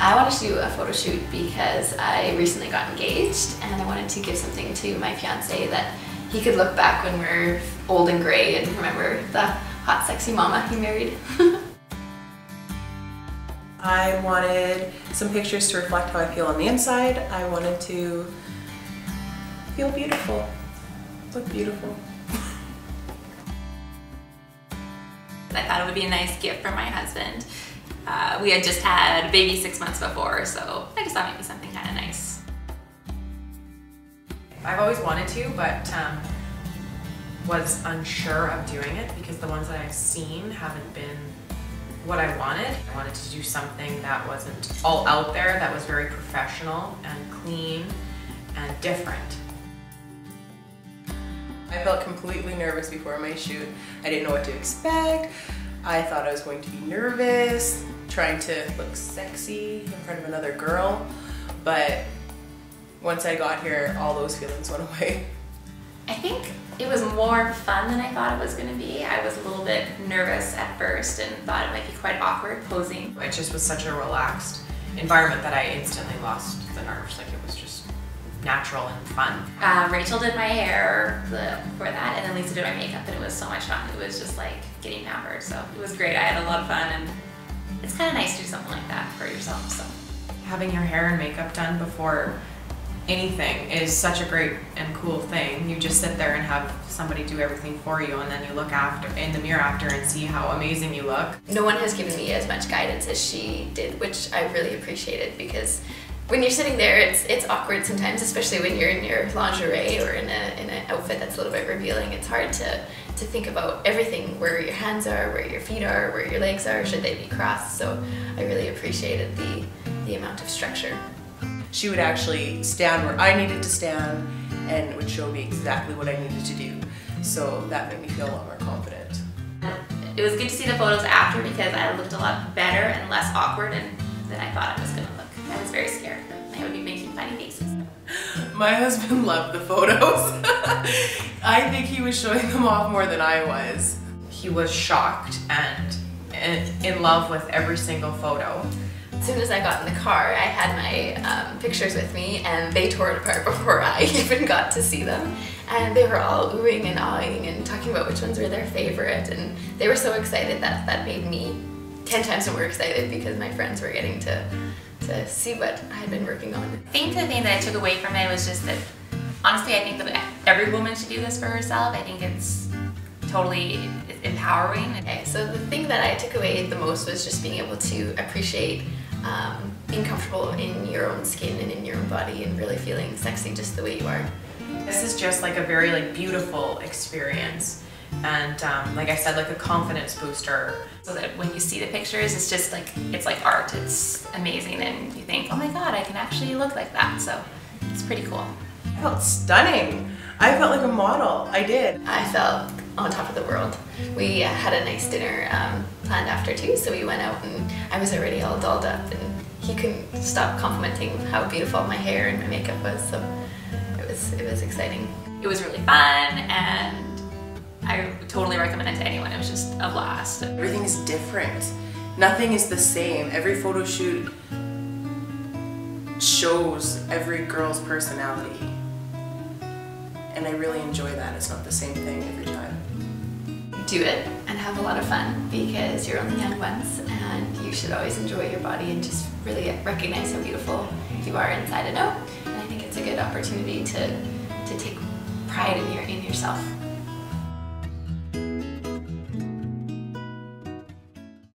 I wanted to do a photo shoot because I recently got engaged and I wanted to give something to my fiance that he could look back when we're old and gray and remember the hot sexy mama he married. I wanted some pictures to reflect how I feel on the inside. I wanted to feel beautiful, look beautiful. I thought it would be a nice gift for my husband. Uh, we had just had a baby six months before, so I just thought maybe something kind of nice. I've always wanted to, but um, was unsure of doing it because the ones that I've seen haven't been what I wanted. I wanted to do something that wasn't all out there, that was very professional and clean and different. I felt completely nervous before my shoot. I didn't know what to expect. I thought I was going to be nervous, trying to look sexy in front of another girl, but once I got here, all those feelings went away. I think it was more fun than I thought it was going to be. I was a little bit nervous at first and thought it might be quite awkward posing. It just was such a relaxed environment that I instantly lost the nerves. Like it was just natural and fun. Uh, Rachel did my hair for that, and then Lisa did my makeup, and it was so much fun. It was just like getting pampered, so it was great. I had a lot of fun, and it's kind of nice to do something like that for yourself. So having your hair and makeup done before anything is such a great and cool thing. You just sit there and have somebody do everything for you and then you look after in the mirror after and see how amazing you look. No one has given me as much guidance as she did, which I really appreciated because when you're sitting there, it's it's awkward sometimes, especially when you're in your lingerie or in a in an outfit that's a little bit revealing. It's hard to to think about everything, where your hands are, where your feet are, where your legs are, should they be crossed. So I really appreciated the the amount of structure she would actually stand where I needed to stand and would show me exactly what I needed to do. So that made me feel a lot more confident. It was good to see the photos after because I looked a lot better and less awkward and than I thought I was going to look. I was very scared I would be making funny faces. My husband loved the photos. I think he was showing them off more than I was. He was shocked and in love with every single photo. As soon as I got in the car, I had my um, pictures with me and they tore it apart before I even got to see them. And they were all oohing and awing and talking about which ones were their favorite. And they were so excited that that made me 10 times more excited because my friends were getting to, to see what I had been working on. I think the thing that I took away from it was just that, honestly, I think that every woman should do this for herself. I think it's totally empowering. Okay, so the thing that I took away the most was just being able to appreciate um, being comfortable in your own skin and in your own body and really feeling sexy just the way you are. This is just like a very like beautiful experience and um, like I said like a confidence booster. So that when you see the pictures it's just like it's like art it's amazing and you think oh my god I can actually look like that so it's pretty cool. I felt stunning. I felt like a model. I did. I felt on top of the world. We had a nice dinner um, planned after too, so we went out and I was already all dolled up and he couldn't stop complimenting how beautiful my hair and my makeup was, so it was, it was exciting. It was really fun and I totally recommend it to anyone. It was just a blast. Everything is different. Nothing is the same. Every photo shoot shows every girl's personality. And I really enjoy that. It's not the same thing every time do it and have a lot of fun because you're only young once and you should always enjoy your body and just really recognize how beautiful you are inside and out. And I think it's a good opportunity to, to take pride in, your, in yourself.